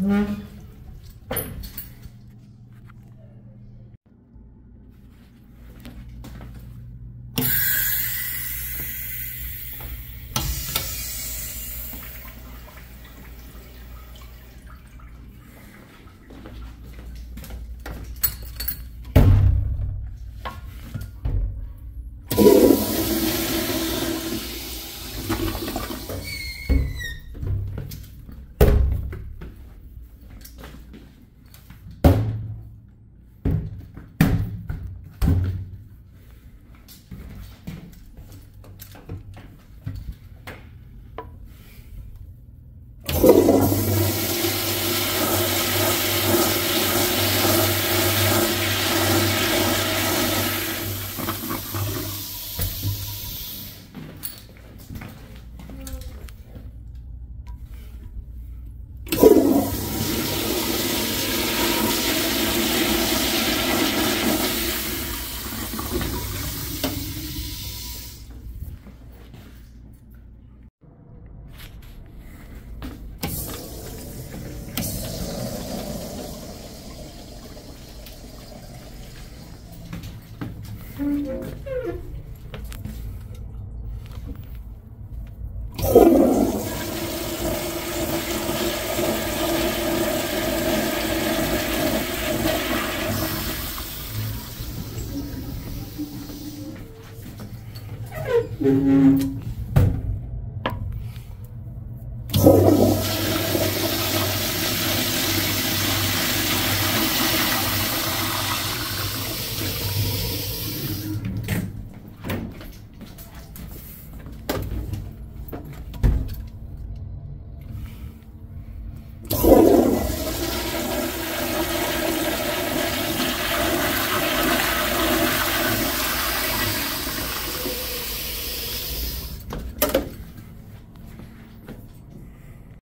Hum. うん。